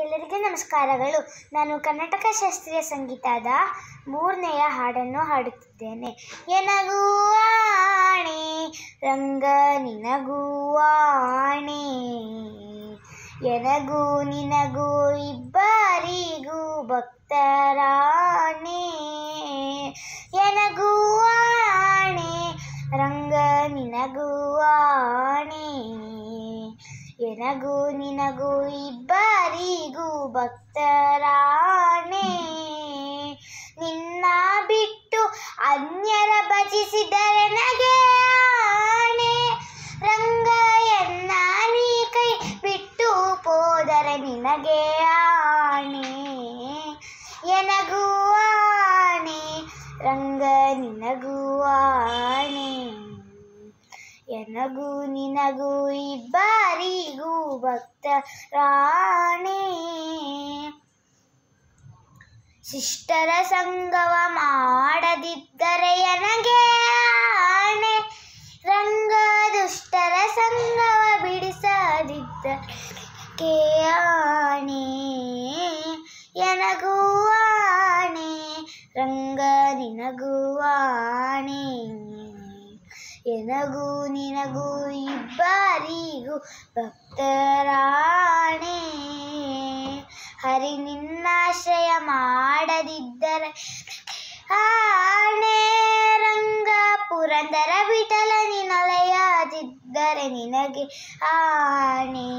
ಎಲ್ಲರಿಗೂ ನಮಸ್ಕಾರಗಳು. ನಾನು ಕರ್ನಾಟಕ ಶಾಸ್ತ್ರೀಯ ಸಂಗೀತದ ಮೂರನೆಯ ಹಾಡನ್ನು ಹಾಡುತ್ತಿದ್ದೇನೆ. ಎನಗುವಾಣೆ ರಂಗ ನಿನಗುವಾಣೆ. ಎನಗೂ ನಿನಗೂ ಇಬ್ಬರಿಗೂ ಭಕ್ತರಾಣೆ. ಎನಗುವಾಣೆ, ರಂಗ ನಿನಗುವಾಣೆ. ಎನಗೂ ನಿನಗೂ ಇಬ್ಬರಿಗೂ ಭಕ್ತರಾಣೆ. ನಿನ್ನ ಬಿಟ್ಟು ಅನ್ಯರ ಭಜಿಸಿದರೆ ನಗೆ ಆಣೆ. ಎನ್ನ ನೀ ಕೈ ಬಿಟ್ಟು ಹೋದರೆ ನಿನಗೆ ಆಣೆ. ಎನಗೂ ಆಣೆ, ರಂಗ ನಿನಗೂ ಆಣೆ. ಎನಗೂ ನಿನಗೂ ಇಬ್ಬರಿಗೂ ಭಕ್ತರಾಣೆ. ಶಿಷ್ಟರ ಸಂಗವ ಮಾಡದಿದ್ದರೆ ಎನಗೆ ಆಣೆ. ರಂಗ ದುಷ್ಟರ ಸಂಗವ ಬಿಡಿಸದಿದ್ದ ಆಣೆ. ಎನಗೂ ಆಣೆ. ರಂಗ ನಿನಗೂ ಆಣೆ. ಎನಗೂ ನಿನಗೂ ಇಬ್ಬರಿಗೂ ಭಕ್ತರಾಣೆ. ಹರಿ, ನಿನ್ನಾಶ್ರಯ ಮಾಡದಿದ್ದರೆ ಆಣೆ. ರಂಗ ಪುರಂದರ ವಿಠಲ ನಿನಲೆಯಾದಿದ್ದರೆ ನಿನಗೆ ಆಣೆ.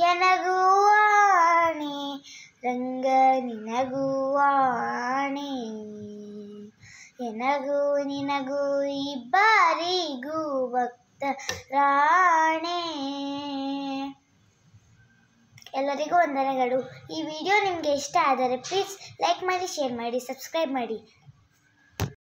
ಎನಗೂ ಆಣೆ, ರಂಗ ನಿನಗೂ ಆಣೆ. ಎನಗೂ ನಿನಗೂ ಇಬ್ಬರಿಗೂ ಭಕ್ತರಾಣೆ. ಎಲ್ಲರಿಗೂ ವಂದನೆಗಳು. ಈ ವಿಡಿಯೋ ನಿಮಗೆ ಇಷ್ಟ ಆದರೆ ಪ್ಲೀಸ್ ಲೈಕ್ ಮಾಡಿ ಶೇರ್ ಮಾಡಿ ಸಬ್ಸ್ಕ್ರೈಬ್ ಮಾಡಿ.